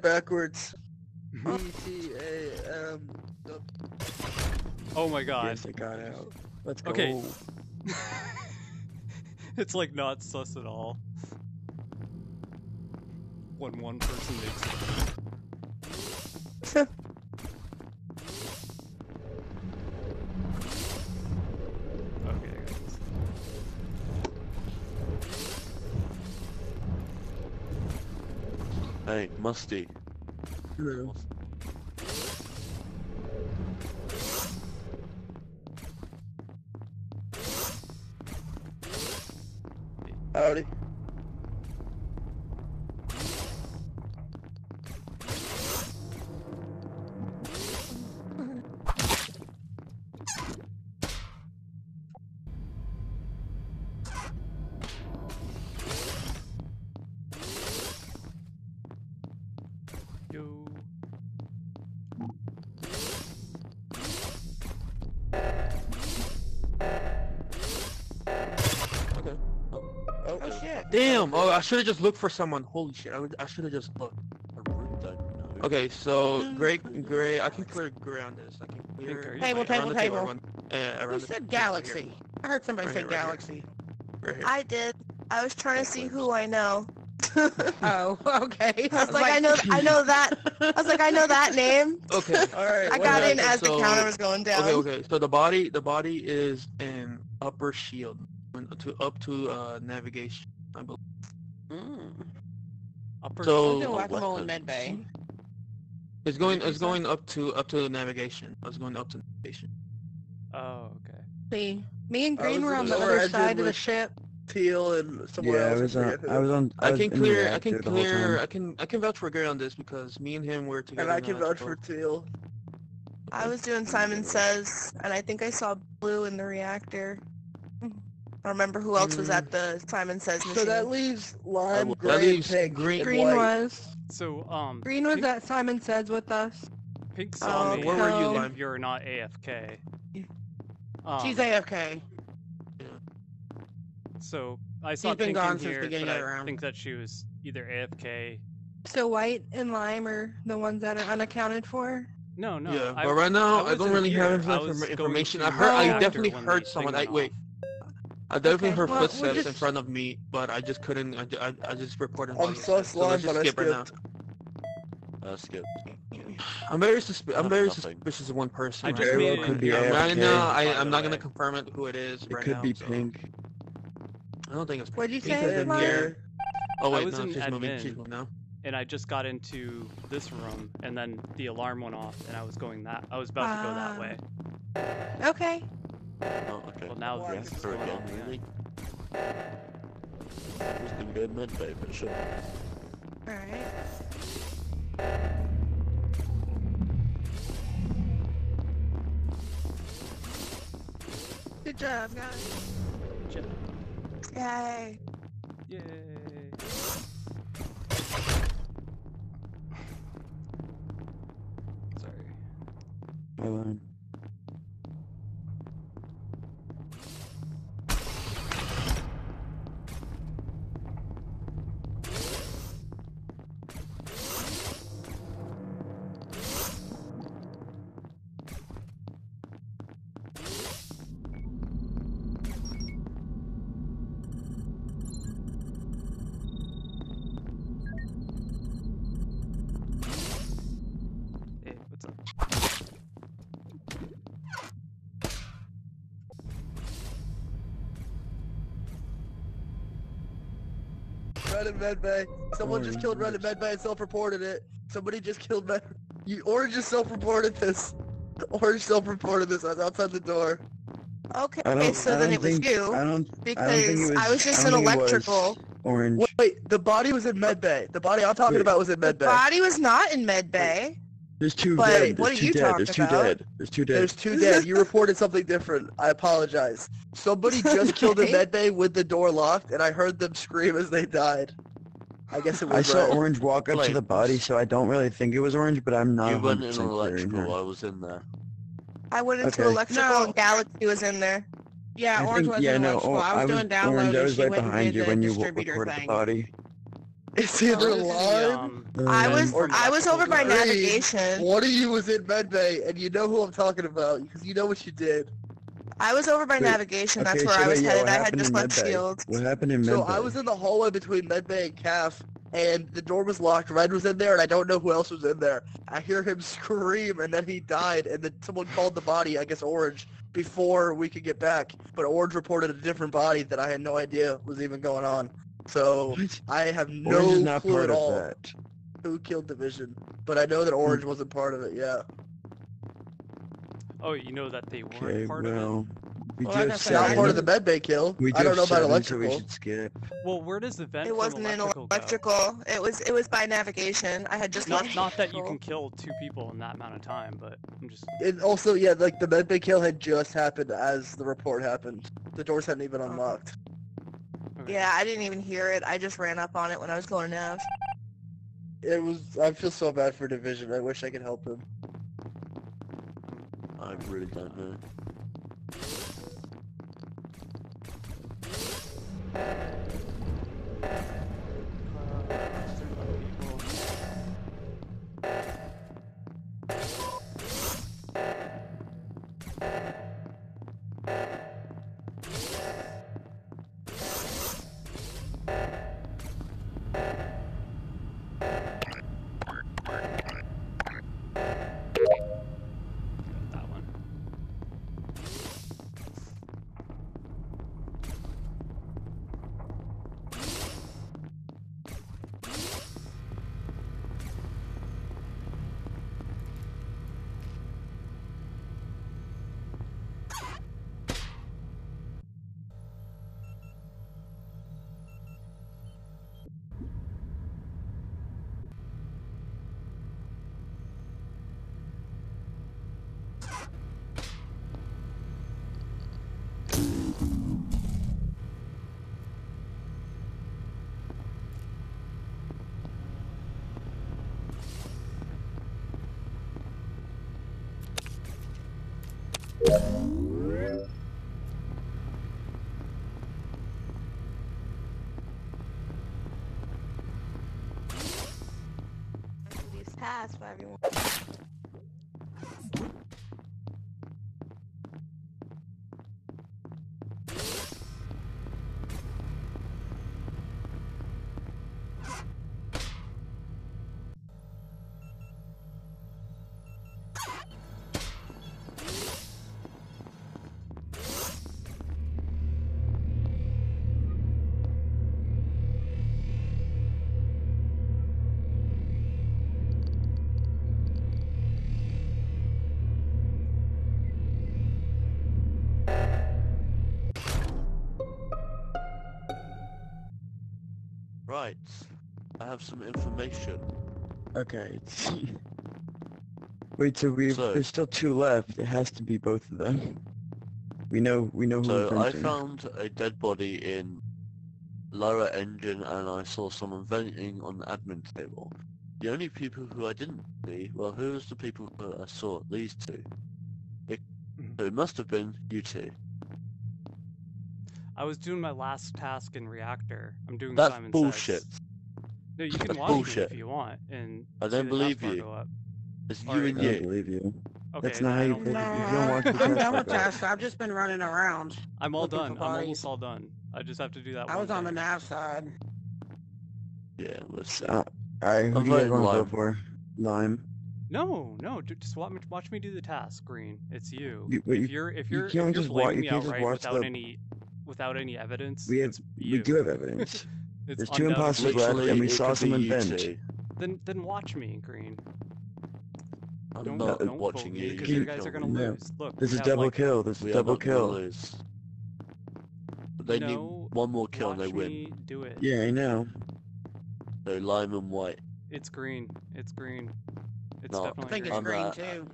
backwards. Mm-hmm. E T A M. Oh my god. Yes, I got out. Let's go. Okay. it's like not sus at all. When one person makes it. Hey, Musty. Hello. Howdy. Oh, Oh shit. Damn. Oh, I should have just looked for someone. Holy shit. I, I should have just looked. I really don't know. Okay, so gray, gray. I can clear gray on this. I can clear. Table, like- table, around the table. around- uh, Who said galaxy? here, I heard somebody Right say here, right here. galaxy. Right here. I did. I was trying to see who I know. Oh, okay. I was like, I know, I know that. I was like, I know that name. Okay. All right. I what got in happened? as the counter was going down. Okay, okay. So the body, the body is in upper shield, when- to up to uh navigation. I believe. Mm. Upper So- I'm shield? doing whack-a-mole in weapon. medbay. It's going. It's going up to up to the navigation. It's going up to navigation. Oh, okay. See, me and Green were on the the other side of the ship. Teal and somewhere Yeah, I else. was I on. I was on. I, I was can clear. I can clear. I can. I can vouch for Gray on this because me and him were together. And I can vouch for. Teal. I was doing Simon Says, and I think I saw Blue in the reactor. I don't remember who else was at the Simon Says machine. So that leaves lime, That gray, and leaves pink, green- Green white. was. So, um, Green was Pink, at Simon Says with us. Pink saw Oh, me. Where were you, No. Lime? If you're not AFK. Um, She's AFK. So I saw She's been Pink gone since here, beginning but of the I think that she was either AFK. So White and Lime are the ones that are unaccounted for. No, no. yeah, I, but right now I I, don't really have here. I enough was informa- going information. I heard. I definitely heard someone. I wait. off. I definitely Okay, heard well, we'll footsteps in front of me, but I just couldn't. I, I, I just reported. I'm while- so so slime, let's just but I skip right now. skipped. Uh, skip. I'm very suspi- I'm very nothing. suspicious of one person. I right just now. made Very well it could in be here. Yeah, right AFK. now I, By I'm not gonna confirm it who it is It right could now. be so- pink. I don't think it's What'd you pink. say, Because in Lime? here. Oh I wait, was no, in she's moving. admin. She's moving now. and I just got into this room, and then the alarm went off, and I was going that. I was about to go that Ah. way. Okay. Oh, okay. Well, now Why? this is Through going again, on again. really? Just gonna go mid bay, but sure. Alright. Good job, guys. Jet. Yay. Yay! Red and Medbay. Someone just killed Red and Medbay and self-reported it. Somebody just killed Med. You Orange just self-reported this. Orange self-reported this. I was outside the door. Okay, I so then it was think, you I don't. I don't think because it was. I was just I in don't think electrical. Orange. Wait, wait, the body was in Medbay. The body I'm talking Wait. about was in Medbay. The Medbay. body was not in med bay. There's two But dead. what There's are two you dead. talking There's two about? dead. There's two dead. There's two dead. You reported something different. I apologize. Somebody just killed in Okay. Medbay with the door locked, and I heard them scream as they died. I guess it was I saw Red. Orange walk up Wait. to the body, so I don't really think it was Orange, but I'm not you went in 100% on clear in electrical. I was in there. I went into Okay. electrical No. and Galaxy was in there. Yeah, I Orange think, was yeah, in no, electrical. oh, I was doing download Orange, I was she right went behind you when you w- distributor recorded the body. It's either This is the, lime I was I was over by navigation. One of you was in medbay, and you know who I'm talking about because you know what you did. I was over by Wait, navigation. That's okay, where so I was wait, headed. what I had just left Medbay? Shield. What happened in So I was in the hallway between medbay and calf, and the door was locked. Red was in there, and I don't know who else was in there. I hear him scream, and then he died, and then someone called the body, I guess Orange, before we could get back. But Orange reported a different body that I had no idea was even going on. So What? I have no Orange is not clue part at of all that. who killed Division. But I know that Orange hmm. wasn't part of it. Yeah. Oh, you know that they weren't Okay, part of well, we Well, do like have said, Not seven. part of the medbay kill. We do I don't have know about seven, electrical. So we should skip. it. Well, where does the vent It from wasn't an electrical go? electrical. It was it was by navigation. I had just Not, not that you can kill two people in that amount of time, but I'm just. And also, yeah, like the medbay kill had just happened as the report happened. The doors hadn't even unlocked. Okay. Yeah, I didn't even hear it. I just ran up on it when I was going nav. It was. I feel so bad for Division. I wish I could help him. I'm really don't know. Uh, Tasks for everyone. Right. I have some information. Okay. Wait, so we So- there's still two left. It has to be both of them. We know we know who So I found a dead body in lower engine and I saw someone venting on the admin table. The only people who I didn't see, well, who was the people who I saw? These two. It, Mhm. so it must have been you two. I was doing my last task in reactor. I'm doing That's Simon bullshit. Says. No, you can That's watch me bullshit. if you want, and I don't believe you. It's you Alright. and I don't believe you. Okay, That's not how you don't play you. don't watch the I'm done with task tasks. I've just been running around. I'm all done. I'm bodies. almost all done. I just have to do that. I one was on the nav side. Yeah, let's. Uh, Alright, who I'm do you guys want to lime. vote for? Lime. No, no, just watch me, watch me do the task. Green, it's you. You- wait, if you- you're if you you're if can't you're just wa- blaming you me can't just outright watch without the- any without any evidence, We have it's we do have evidence. It's There's two undoubtedly imposters left, and we saw could be someone you vent. two. Then then watch me, Green. I'm Don't not don't watching vote you. me because you you guys kill are gonna. No. lose. Look, This is double like, kill. This is double kill. lose. They No, need one more kill and watch they win. me do it. Yeah, I know. So lime and white. It's green. It's green. It's No, I I definitely think green. it's I'm green not- too.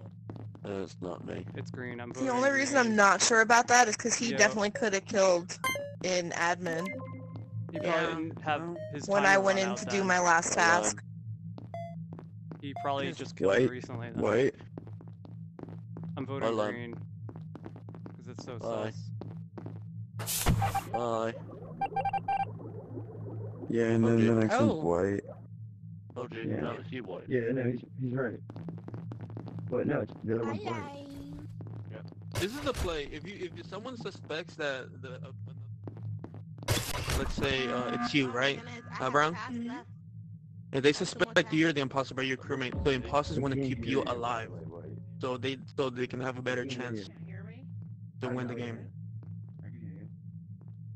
Uh, it's not me. It's green. I'm The only reason. I'm not sure about that is because he Yeah. definitely could have killed in admin He probably Yeah, didn't have his when timer I went run in out to do then. my last Lime. task. He probably Just just killed white, recently. Then. White. I'm voting Lime. green. Because it's so Bye. sus. Bye. Yeah, and then Okay. the next Oh. one's white. Oh, dude, Yeah. that was you, White. Yeah, no, he's, he's right. But no, it's the other one's white. This is the play. If you if someone suspects that the uh, let's say uh, it's you, right? Uh, Brown? If they suspect you're the imposter by your crewmate, the imposters want to keep you alive, so they so they can have a better chance to win the game.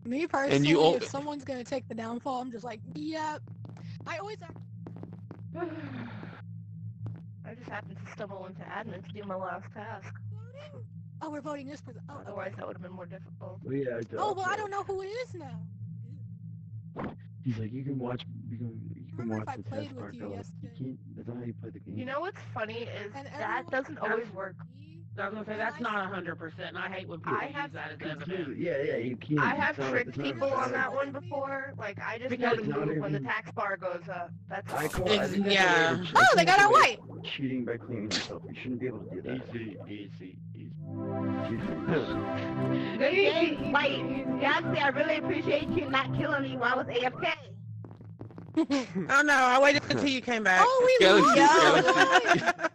Me personally, all- if someone's gonna take the downfall, I'm just like, yep. I always act. I just happened to stumble into admin to do my last task. Oh, we're voting this person. Oh, Otherwise, that would have been more difficult. Well, yeah, it's oh, well, I don't know who it is now. He's like, you can watch, you can, you can Remember watch I the played test with part, you but like, you can't, that's not how you play the game. You know what's funny is And that doesn't always work. I was gonna say that's not a hundred percent. I hate when people I use have- that as It's evidence. yeah, yeah, you can't. I have it's tricked it's not people on that one before. Like I just Because- know to Not move when the even- task bar goes up. That's I call, I think that's Yeah. a way to- Oh, they got that's out white. Cheating by cleaning yourself. You shouldn't be able to do that. Easy, easy, easy. Good game. Wait, Galaxy, I really appreciate you not killing me while I was AFK. Oh no, I waited until you came back. Oh, we Galaxy, lost. Galaxy.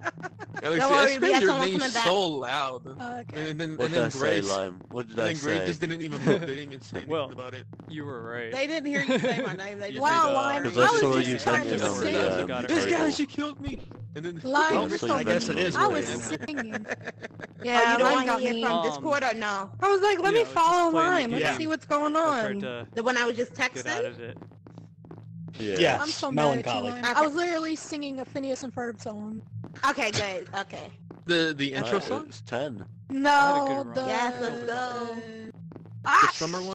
Galaxy, Don't I worry, we screamed your someone name coming back. so loud. Okay. And then, What and did I then say, Grace, Lime? What did and I then Grace say? just didn't even move. They didn't even say anything Well, about it. You were right. They didn't hear you say my name. They just Wow, Lime. Because I I was saw just you trying sending to over sing. the got it This right. guy, she killed me. And then Lime. Oh, so you I guess it meant I what was it is. singing. Yeah, oh, you don't Lime want got hear me. from Um, Discord or no? I was like, let Yeah, I me was just follow playing the Lime. Let's game. see what's going I on. tried to The one I was just get out texting? of it. Yeah. Yeah. I'm so melancholy. mad at you, Lime. I was literally singing a Phineas and Ferb song. Okay, good. Okay. the the intro Right, song, It's ten. No, run. the Yes, let's go. the Ah, summer one.